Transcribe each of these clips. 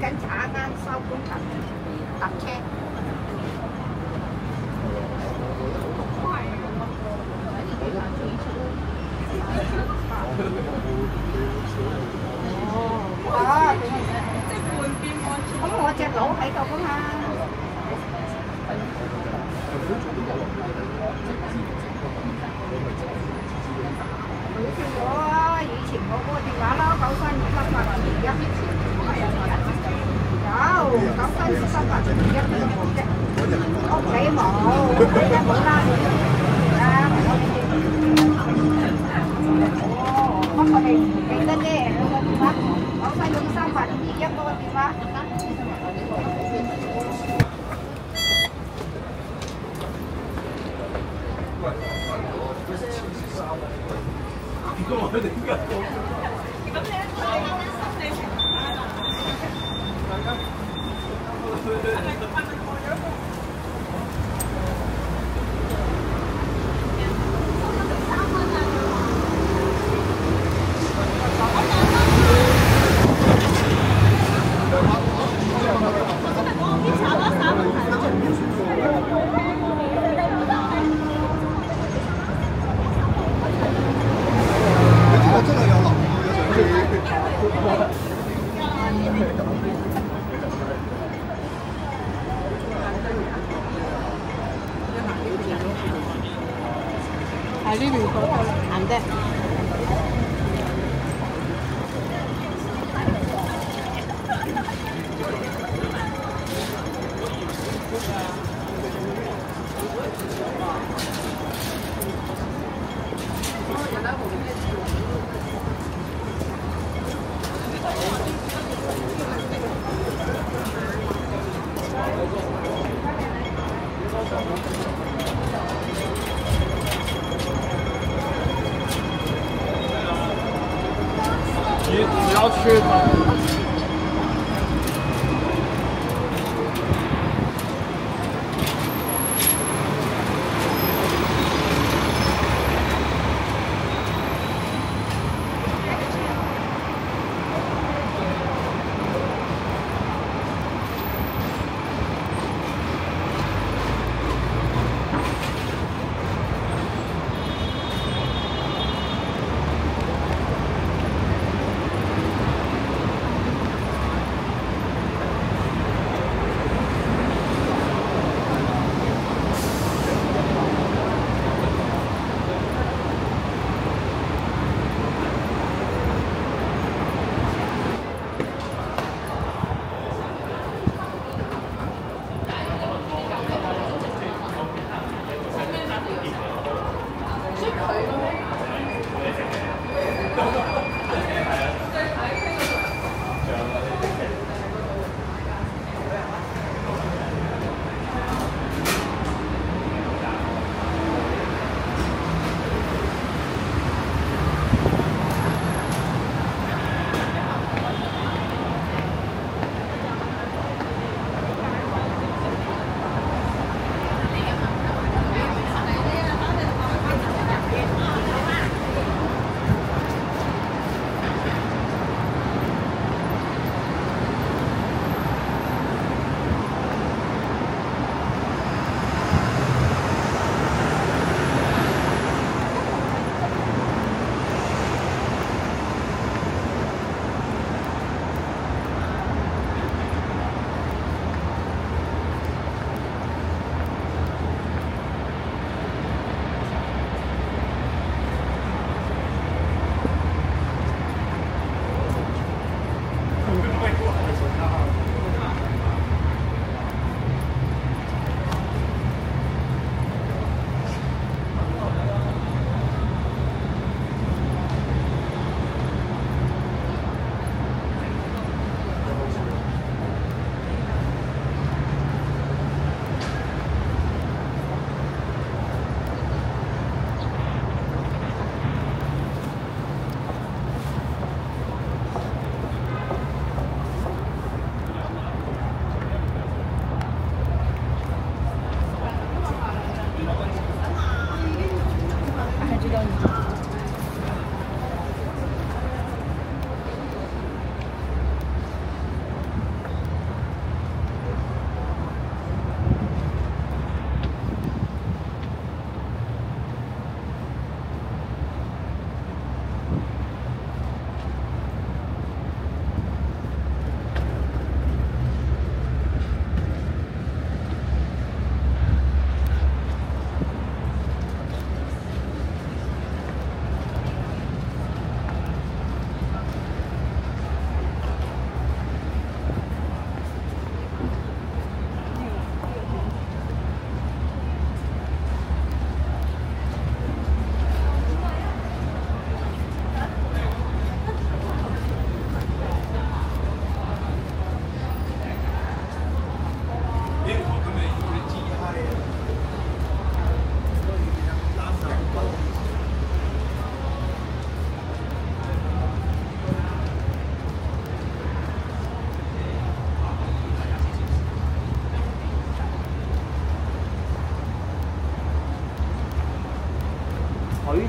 緊查一間收工等等車。¡Vamos!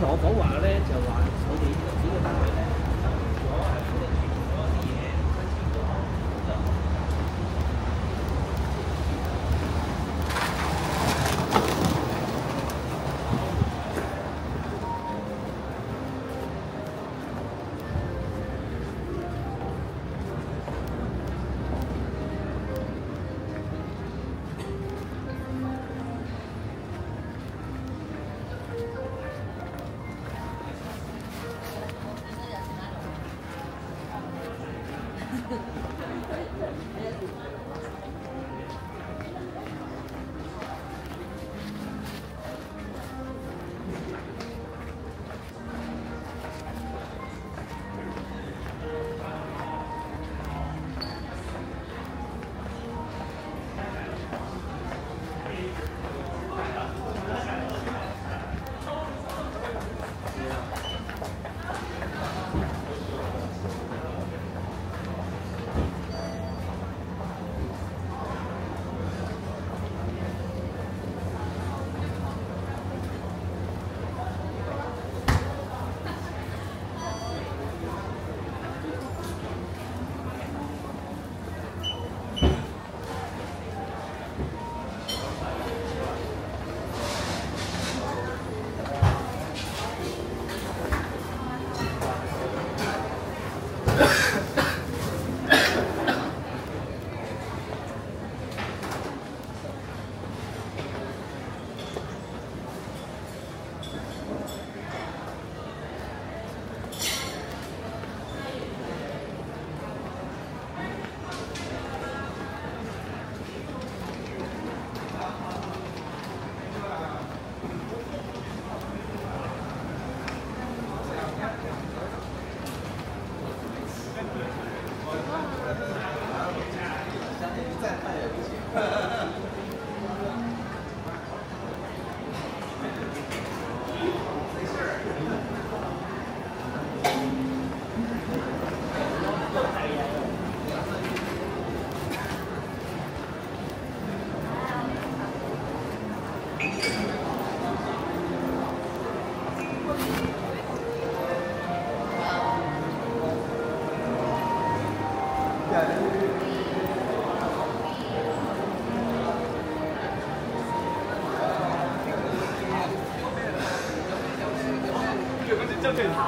早，早晚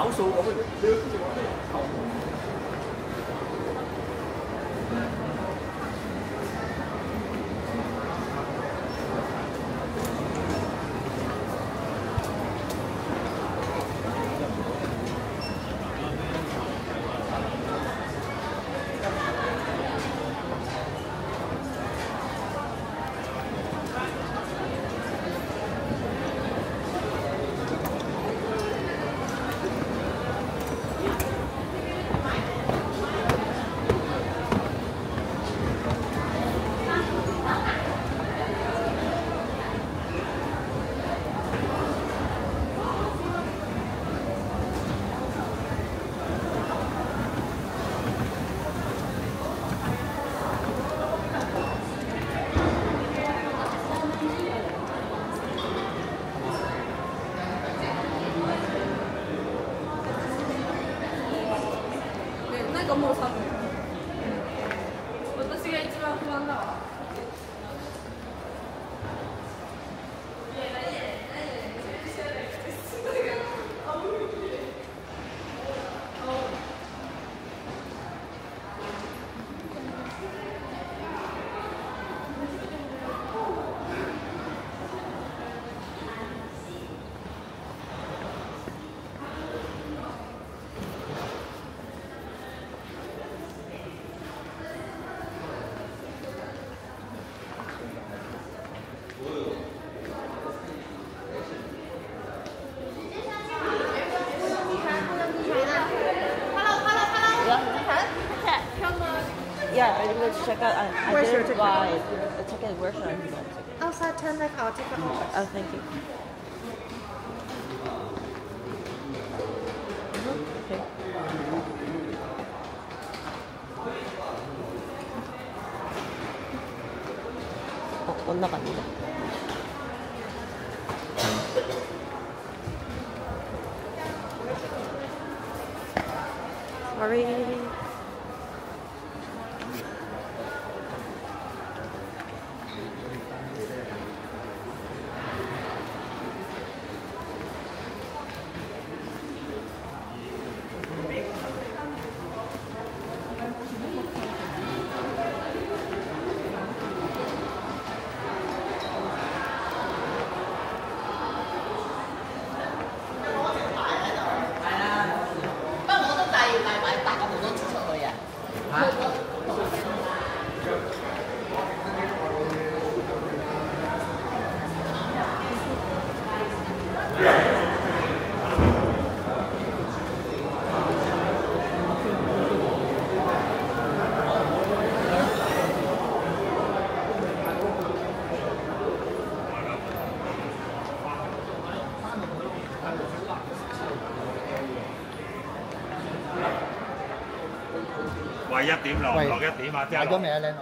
好手 check out. I, I Where's your didn't ticket? buy a ticket. Where should I buy a ticket? Outside turn left, I'll take it off. Oh, thank you. Okay. 어, 못 나갔는데. 點落落一點啊！買咗未啊？靚女呢度啊！一